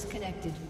disconnected.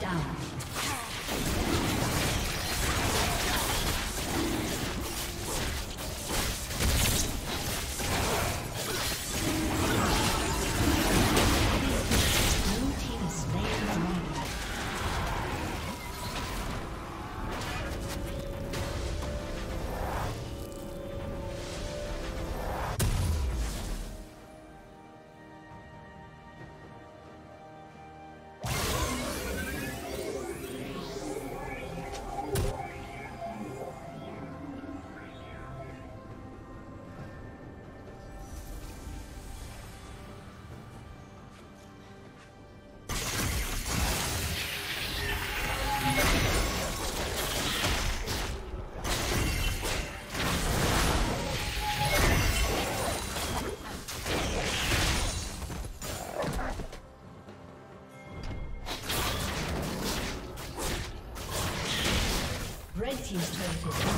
down. Team's turret has